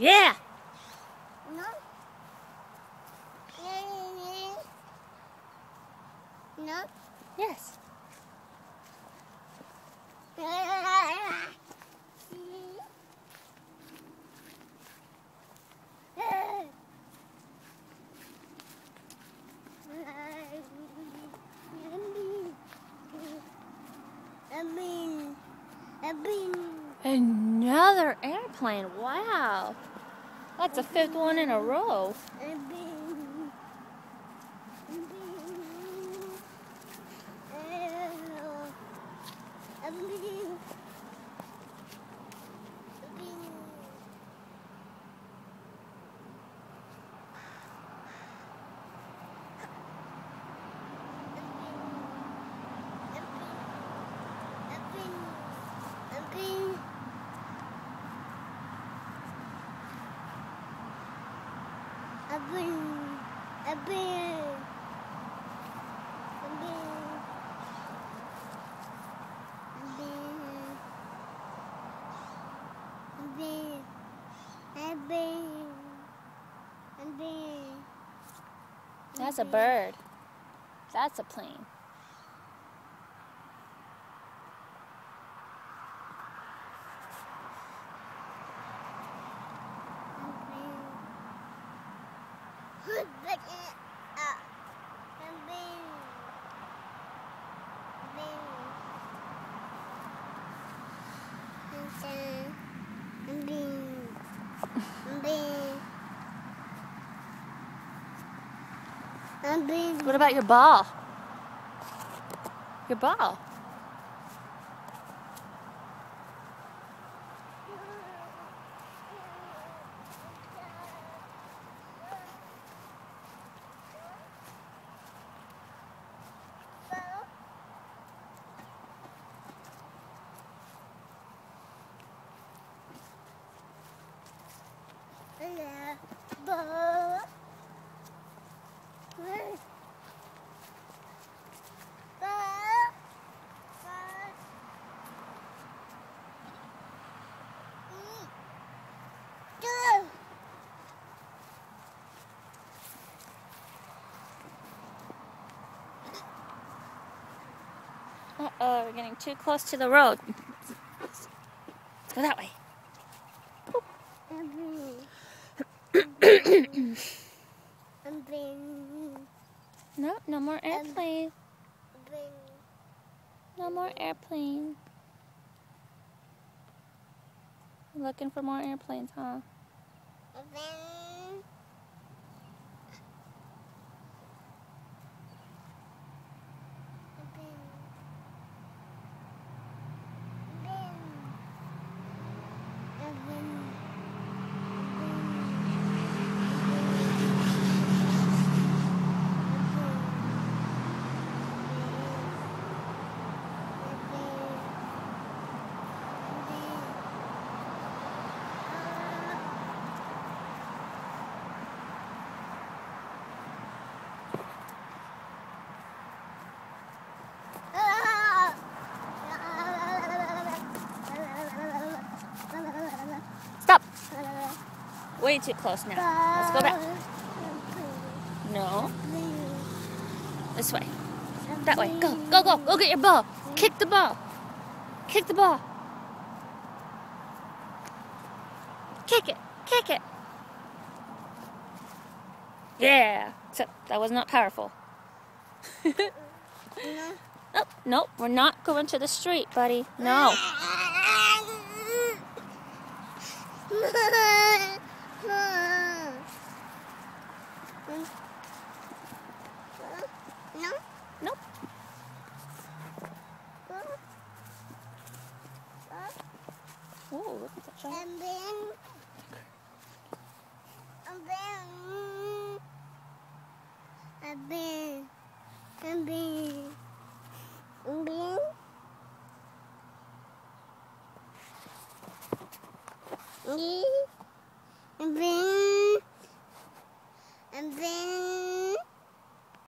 Yeah. No. No. Yes. Another airplane. Wow. That's the fifth one in a row. Bin, a bin, a bin, a bin, a bin, a bin, a bin. That's a bird. That's a plane. What about your ball? Your ball. Uh-oh, we're getting too close to the road. Let's go that way. no, no more airplane. No more airplane. Looking for more airplanes, huh? Way too close now. Let's go back. No. This way. That way. Go, go, go. Go get your ball. Kick the ball. Kick the ball. Kick it. Kick it. Yeah. Except that was not powerful. nope, oh, nope. We're not going to the street, buddy. No. No? Nope. Oh, look at that shot. And then, and then, and then, and then, and then, then, and then, and then.